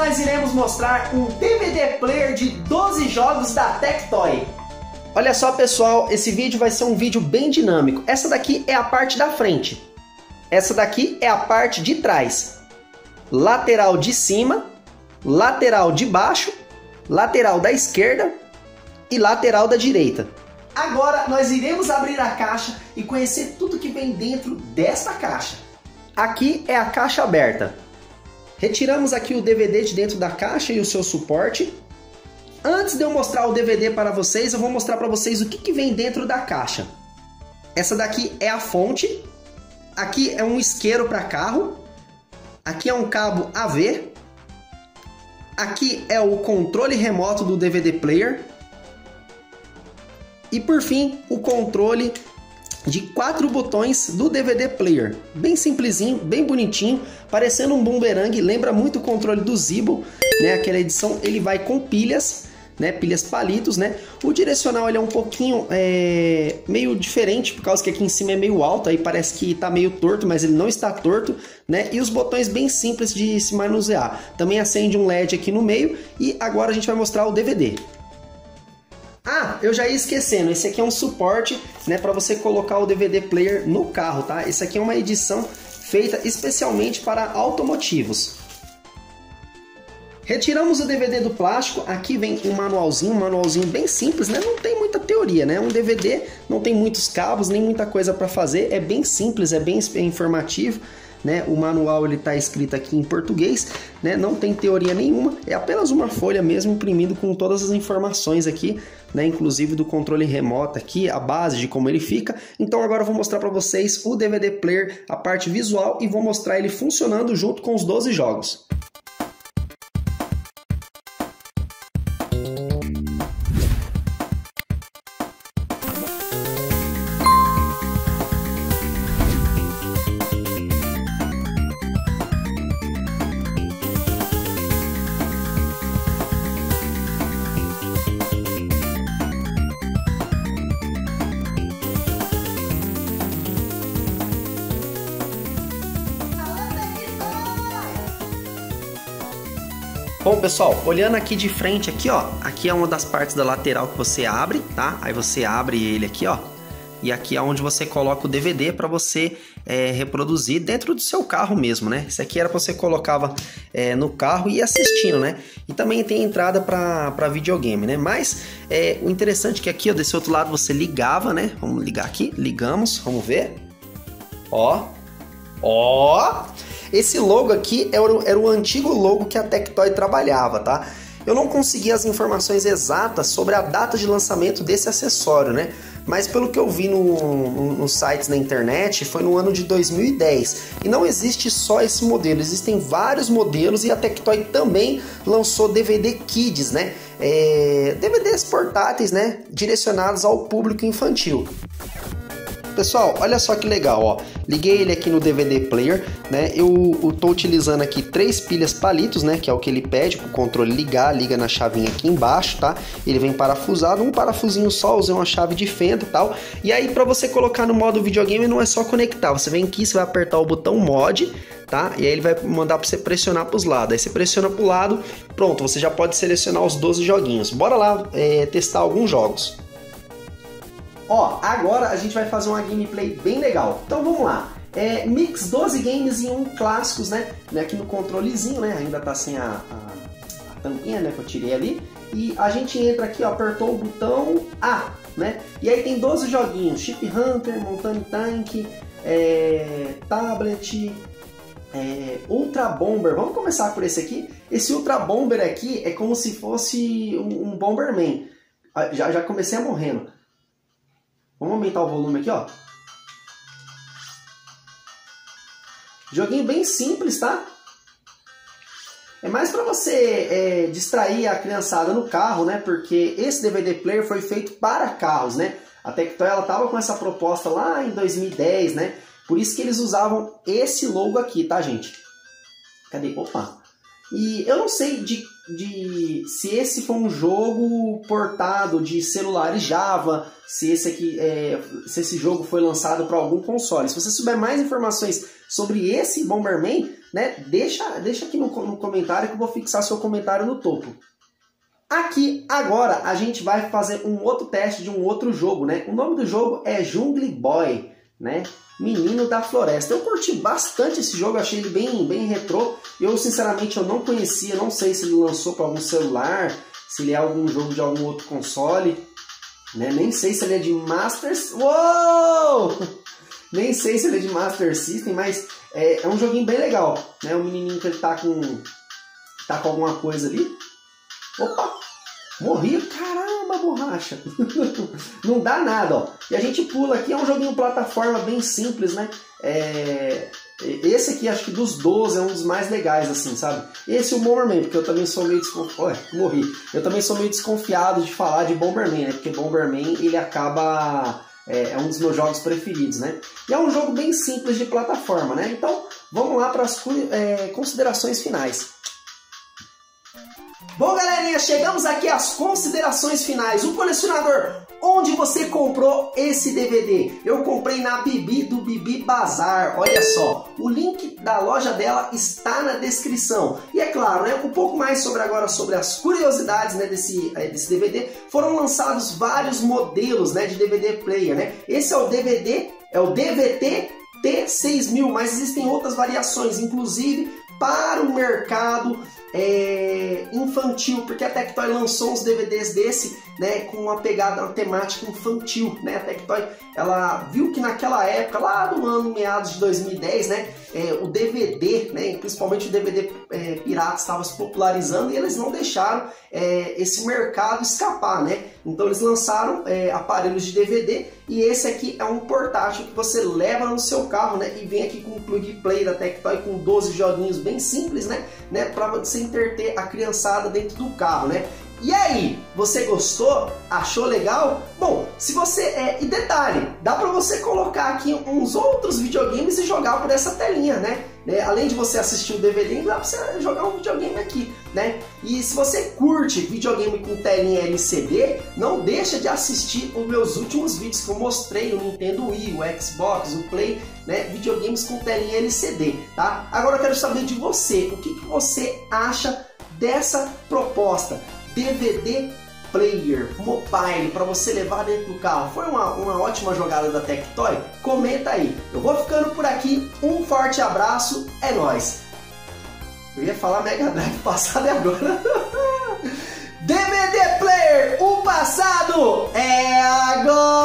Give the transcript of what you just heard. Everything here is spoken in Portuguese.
nós iremos mostrar um DVD player de 12 jogos da Tectoy. Olha só pessoal, esse vídeo vai ser um vídeo bem dinâmico. Essa daqui é a parte da frente. Essa daqui é a parte de trás. Lateral de cima, lateral de baixo, lateral da esquerda e lateral da direita. Agora nós iremos abrir a caixa e conhecer tudo que vem dentro desta caixa. Aqui é a caixa aberta. Retiramos aqui o DVD de dentro da caixa e o seu suporte. Antes de eu mostrar o DVD para vocês, eu vou mostrar para vocês o que, que vem dentro da caixa. Essa daqui é a fonte. Aqui é um isqueiro para carro. Aqui é um cabo AV. Aqui é o controle remoto do DVD player. E por fim, o controle de quatro botões do DVD player. Bem simplesinho, bem bonitinho, parecendo um boomerang, lembra muito o controle do Zibo, né? Aquela edição, ele vai com pilhas, né? Pilhas palitos, né? O direcional ele é um pouquinho é, meio diferente, por causa que aqui em cima é meio alto, aí parece que está meio torto, mas ele não está torto, né? E os botões bem simples de se manusear. Também acende um LED aqui no meio e agora a gente vai mostrar o DVD. Eu já ia esquecendo, esse aqui é um suporte né, para você colocar o DVD player no carro, tá? Esse aqui é uma edição feita especialmente para automotivos. Retiramos o DVD do plástico, aqui vem um manualzinho, um manualzinho bem simples, né? Não tem muita teoria, né? Um DVD não tem muitos cabos, nem muita coisa para fazer, é bem simples, é bem informativo né? O manual ele está escrito aqui em português, né? Não tem teoria nenhuma, é apenas uma folha mesmo imprimido com todas as informações aqui, né? Inclusive do controle remoto aqui, a base de como ele fica. Então agora eu vou mostrar para vocês o DVD player, a parte visual e vou mostrar ele funcionando junto com os 12 jogos. Bom, pessoal, olhando aqui de frente aqui, ó, aqui é uma das partes da lateral que você abre, tá? Aí você abre ele aqui, ó, e aqui é onde você coloca o DVD para você é, reproduzir dentro do seu carro mesmo, né? Isso aqui era para você colocava é, no carro e assistindo, né? E também tem entrada para videogame, né? Mas é, o interessante é que aqui, ó, desse outro lado você ligava, né? Vamos ligar aqui, ligamos, vamos ver. Ó, ó. Esse logo aqui era o, era o antigo logo que a Tectoy trabalhava, tá? Eu não consegui as informações exatas sobre a data de lançamento desse acessório, né? Mas pelo que eu vi no, no, nos sites na internet, foi no ano de 2010. E não existe só esse modelo, existem vários modelos e a Tectoy também lançou DVD Kids, né? É, DVDs portáteis, né? Direcionados ao público infantil. Pessoal, olha só que legal, ó. Liguei ele aqui no DVD player, né? Eu, eu tô utilizando aqui três pilhas palitos, né? Que é o que ele pede para o controle ligar, liga na chavinha aqui embaixo, tá? Ele vem parafusado, um parafusinho só, usei uma chave de fenda e tal. E aí para você colocar no modo videogame não é só conectar, você vem aqui, você vai apertar o botão mod, tá? E aí ele vai mandar para você pressionar para os lados. Aí você pressiona para o lado, pronto, você já pode selecionar os 12 joguinhos. Bora lá é, testar alguns jogos. Ó, agora a gente vai fazer uma gameplay bem legal. Então vamos lá. É, mix 12 games em um clássicos, né? Aqui no controlezinho, né? Ainda tá sem a, a, a tampinha, né? Que eu tirei ali. E a gente entra aqui, ó, apertou o botão A, né? E aí tem 12 joguinhos. Chip Hunter, Mountain Tank, é, Tablet, é, Ultra Bomber. Vamos começar por esse aqui. Esse Ultra Bomber aqui é como se fosse um, um Bomberman. Ah, já, já comecei a morrendo. Vamos aumentar o volume aqui, ó. Joguinho bem simples, tá? É mais para você é, distrair a criançada no carro, né? Porque esse DVD player foi feito para carros, né? A Tectoy ela tava com essa proposta lá em 2010, né? Por isso que eles usavam esse logo aqui, tá, gente? Cadê? Opa! E eu não sei de, de se esse foi um jogo portado de celulares Java, se esse aqui é, se esse jogo foi lançado para algum console. Se você souber mais informações sobre esse Bomberman, né? Deixa, deixa aqui no, no comentário que eu vou fixar seu comentário no topo. Aqui agora a gente vai fazer um outro teste de um outro jogo, né? O nome do jogo é Jungle Boy, né? Menino da Floresta. Eu curti bastante esse jogo, achei ele bem, bem retrô. Eu sinceramente eu não conhecia, não sei se ele lançou para algum celular, se ele é algum jogo de algum outro console, né? Nem sei se ele é de Master. Uou! Nem sei se ele é de Master System, mas é, é um joguinho bem legal, né? O menininho que ele tá com tá com alguma coisa ali. Opa! Morri, caramba, borracha. não dá nada, ó. E a gente pula aqui, é um joguinho plataforma bem simples, né? É... Esse aqui, acho que dos 12 é um dos mais legais, assim, sabe? Esse o Bomberman, porque eu também sou meio desconfiado. Morri. Eu também sou meio desconfiado de falar de Bomberman, né? Porque Bomberman, ele acaba... É, é um dos meus jogos preferidos, né? E é um jogo bem simples de plataforma, né? Então, vamos lá para as é, considerações finais. Bom, galerinha, chegamos aqui às considerações finais. O colecionador, onde você comprou esse DVD? Eu comprei na Bibi do Bibi Bazar. Olha só, o link da loja dela está na descrição. E é claro, né, um pouco mais sobre agora sobre as curiosidades né, desse, eh, desse DVD. Foram lançados vários modelos né, de DVD player. Né? Esse é o DVD, é o DVT T6000, mas existem outras variações, inclusive para o mercado é, infantil, porque a Tectoy lançou uns DVDs desse, né, com uma pegada, uma temática infantil, né, a Tectoy, ela viu que naquela época, lá do ano meados de 2010, né, é, o DVD, né, principalmente o DVD é, pirata estava se popularizando e eles não deixaram é, esse mercado escapar, né, então eles lançaram é, aparelhos de DVD e esse aqui é um portátil que você leva no seu carro, né, e vem aqui com o plug play da Tectoy com 12 joguinhos bem simples, né, né, para você interter a criançada dentro do carro, né? E aí, você gostou? Achou legal? Bom, se você é e detalhe, dá para você colocar aqui uns outros videogames e jogar por essa telinha, né? né? Além de você assistir o DVD, dá para você jogar um videogame aqui, né? E se você curte videogame com telinha LCD, não deixa de assistir os meus últimos vídeos que eu mostrei, o Nintendo Wii, o Xbox, o Play, né? Videogames com telinha LCD, tá? Agora eu quero saber de você, o que, que você acha dessa proposta? DVD player mobile para você levar dentro do carro. Foi uma, uma ótima jogada da Tectoy? Comenta aí. Eu vou ficando por aqui. Um forte abraço. É nóis. Eu ia falar Mega Drive passado e agora. DVD player, o passado é agora.